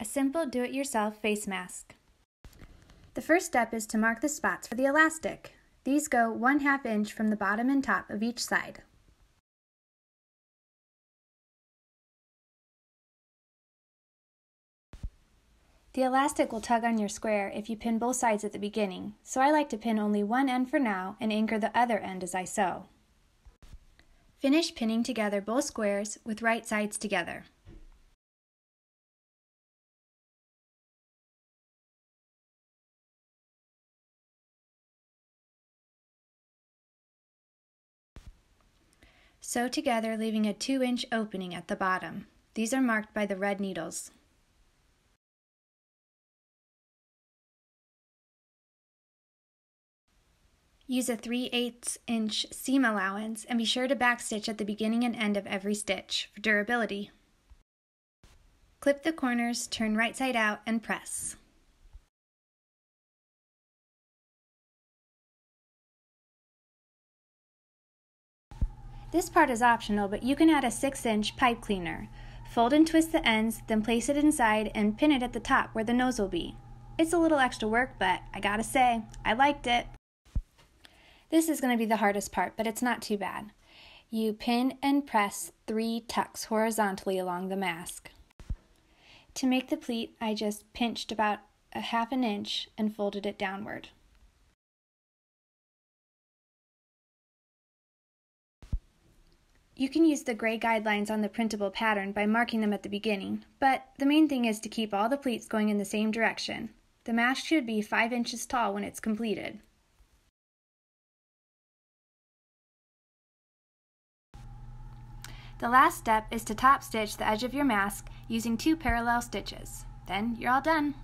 a simple do-it-yourself face mask. The first step is to mark the spots for the elastic. These go 1 half inch from the bottom and top of each side. The elastic will tug on your square if you pin both sides at the beginning, so I like to pin only one end for now and anchor the other end as I sew. Finish pinning together both squares with right sides together. Sew together leaving a 2 inch opening at the bottom. These are marked by the red needles. Use a 3 8 inch seam allowance and be sure to backstitch at the beginning and end of every stitch for durability. Clip the corners, turn right side out, and press. This part is optional, but you can add a 6 inch pipe cleaner. Fold and twist the ends, then place it inside and pin it at the top where the nose will be. It's a little extra work, but I gotta say, I liked it. This is going to be the hardest part, but it's not too bad. You pin and press three tucks horizontally along the mask. To make the pleat, I just pinched about a half an inch and folded it downward. You can use the gray guidelines on the printable pattern by marking them at the beginning, but the main thing is to keep all the pleats going in the same direction. The mask should be 5 inches tall when it's completed. The last step is to top stitch the edge of your mask using two parallel stitches. Then you're all done.